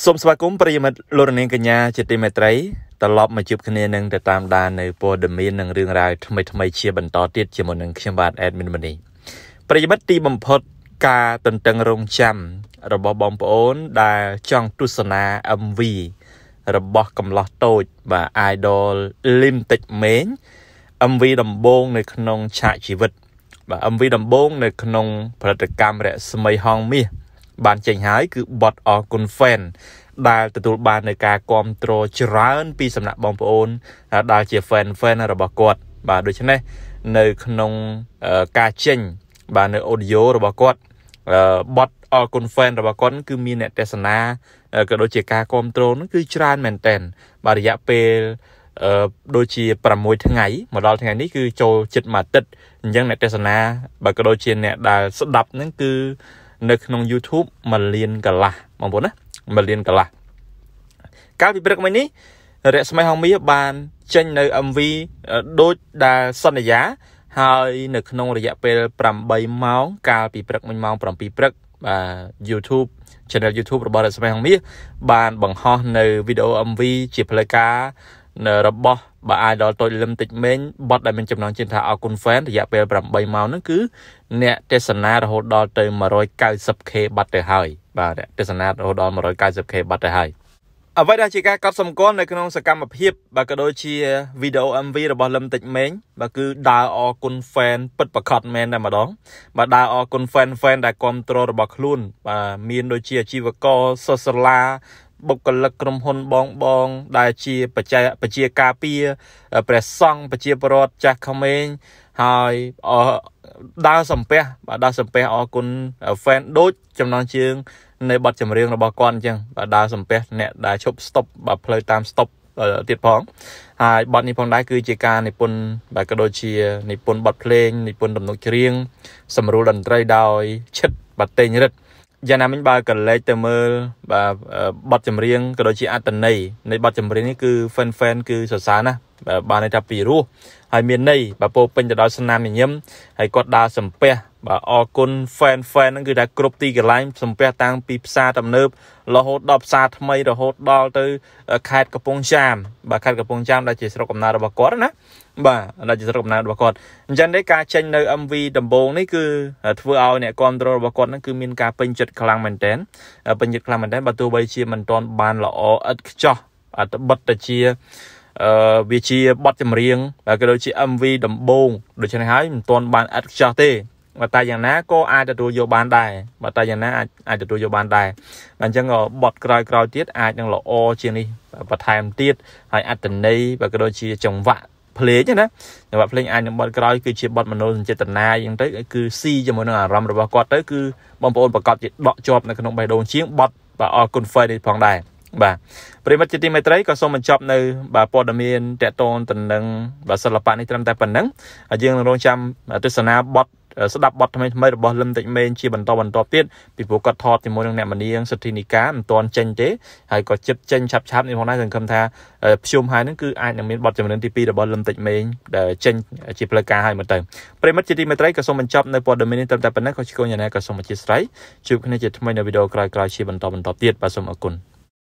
សូមស្វាគមន៍ប្រិយមិត្តលោករនាងកញ្ញាជាទីមេត្រីត្រឡប់មកជួបគ្នានឹងទៅតាមដាននៅព័ត៌មាននិងរឿងរ៉ាវថ្មីថ្មីជាបន្តទៀតជាមួយនឹងខ្ញុំបាទ Admin Money ប្រិយមិត្តទីបំផុតការទន្ទឹងរង់ចាំរបស់បងប្អូនដែលចង់ទស្សនា MV របស់កំឡោះតូចបាទ Idol Limited មេង MV ដំបូងនៅក្នុងឆាកជីវិតបាទ MV ដំបូងនៅក្នុងផលិតកម្មរស្មីហងមាស បានចេញហើយគឺបតអរគុណ fan ដែលទទួលបាននៅការគ្រប់គ្រងច្រើន ពីសំណាក់បងប្អូនដែលជា fan fan របស់គាត់បាទដូច្នេះនៅក្នុងការចេញបាទនៅ audio របស់គាត់បតអរគុណ fan របស់គាត់គឺមានអ្នកទេសនាក៏ដូចជាការគ្រប់គ្រងនោះគឺច្រើនមែនតែនបាទរយៈពេលអឺដូចជា6ថ្ងៃមកដល់ថ្ងៃនេះគឺចូលចិត្តមួយអាទិត្យអញ្ចឹងអ្នកទេសនាបើក៏ដូចជាអ្នកដែលស្ដាប់ហ្នឹងគឺ នៅក្នុង YouTube មួយលានកន្លះបងប្អូនណាមួយលានកន្លះកាលពីព្រឹកមិញនេះរស្មីហងមាបានចេញនៅ MV ដូចដែលសន្យា ហើយនៅក្នុងរយៈពេល8ម៉ោងកាលពីព្រឹកមិញម៉ោង7ព្រឹកបាទ YouTube channel YouTube របស់រស្មីហងមាបានបង្ហោះនៅវីដេអូ MV ជាផ្លូវការរបស់ បើអាចដល់តូចលឹមតិចមេងបត់ដែលមានចំណងជើងថាអរគុណ fan រយៈពេល8ម៉ោងហ្នឹងគឺអ្នកទេសនារហូតដល់ទៅ 190k បាត់ទៅហើយបាទទេសនារហូតដល់ 190k បាត់ទៅហើយអ្វីដែលជាការកត់សម្គាល់នៅក្នុងសកម្មភាពបាទក៏ដូចជាវីដេអូ MV របស់លឹមតិចមេងបាទគឺដើរអរគុណ fan ពិតប្រកបមែនតែម្ដងបាទដើរអរគុណ fan fan ដែលគ្រប់គ្រងរបស់ខ្លួនបាទមានដូចជាអាជីវករសិស្សសាលា បុគ្គលិកក្រុមហ៊ុនបងបង ដែលជាបច្ចេកបជាការពារព្រះសង្ឃបជាបរតចាស់ក្មេងហើយដើរសំពះបាទដើរសំពះអរគុណ fan ដូចចំណងជើងនៃបទចម្រៀងរបស់គាត់អញ្ចឹងបាទដើរសំពះអ្នកដែលឈប់ stop បាទផ្លូវតាម stop ទៀតផងហើយបទនេះផងដែរគឺជាការនិពន្ធបាទក៏ដូចជានិពន្ធបទភ្លេងនិពន្ធទំនុកច្រៀងសម្រួលតន្ត្រីដោយឈិតបាទតេងរិទ្ធ យ៉ាងណាមិញបើកលេចទៅមើលបាទបទចម្រៀងក៏ដូចជាអត្តន័យនៃបទចម្រៀងនេះគឺ fan fan គឺសរសើរណាស់បានន័យថាពីរោះហើយមានន័យបើពោពេញទៅដោយស្នាមញញឹមហើយគាត់ដើរសំពះ បាទអរគុណ fan fan ហ្នឹងគឺថាគ្រប់ទីកន្លែងសំពះតាំងពីផ្សារទំនើបរហូតដល់ផ្សារថ្មីរហូតដល់ទៅខេត្តកំពង់ចាមបាទខេត្តកំពង់ចាមដែលជាស្រុកកំណើតរបស់គាត់ណាបាទដែលជាស្រុកកំណើតរបស់គាត់អញ្ចឹងទេការចេញនៅ MV ដំបូងនេះគឺធ្វើឲ្យអ្នកគ្រប់គ្រងរបស់គាត់ហ្នឹងគឺមានការពេញចិត្តខ្លាំងមែនតើពេញចិត្តខ្លាំងមែនតើបើទោះបីជាមិនទាន់បានល្អឥតខ្ចោះអត្តបិតទៅជាអឺវាជាបទចម្រៀងក៏ដូចជា MV ដំបូងដូច្នេះហើយមិនទាន់បានឥតខ្ចោះទេ បើតែយ៉ាងណាក៏អាចទទួលយកបានដែរបើតែយ៉ាងណាអាចអាចទទួលយកបានដែរអញ្ចឹងក៏បត់ក្រោយក្រោយទៀតអាចនឹងល្អជាងនេះបន្ថែមទៀតហើយអត្តន័យបើក៏ដូចជាចង្វាក់ភ្លេងណាចង្វាក់ភ្លេងអាចនឹងបត់ក្រោយគឺជាបត់មនោសញ្ចេតនាអញ្ចឹងទៅគឺស៊ីជាមួយនឹងអារម្មណ៍របស់គាត់ទៅគឺបងប្អូនប្រកាសជាដកជាប់នៅក្នុងបេះដូងជាងបត់បាទអរគុណ Fair នេះផងដែរបាទប្រិមិត្តជាទីមេត្រីក៏សូមបញ្ចប់នៅបាទព័ត៌មានតកតនទៅនឹងបាទសិល្បៈនេះត្រឹមតែប៉ុណ្្នឹងយើងនឹងរងចាំទស្សនាបទ ស្ដាប់បទថ្មីថ្មីរបស់លឹមតិចមេងជាបន្តបន្តទៀតពីព្រោះគាត់ថតជាមួយនឹងអ្នកមនាងសិទ្ធិនិកាមិនទាន់ចេញទេហើយក៏ចិត្តចេញឆាប់ឆាប់នេះផងដែរសង្ឃឹមថាភ្ជុំហើយនឹងគឺអាចនឹងមានបទចម្រៀងទី2របស់លឹមតិចមេងដែលចេញជាផ្លូវការហើយមកទៅប្រិមិត្តជាទីមេត្រីក៏សូមបញ្ចប់នៅព័ត៌មាននេះត្រឹមតែប៉ុណ្ណឹងក៏ជូនយ៉ាងណាក៏សូមអធិស្ឋានជួបគ្នាជាថ្មីនៅវីដេអូក្រោយៗជាបន្តបន្តទៀតបាទសូមអរគុណ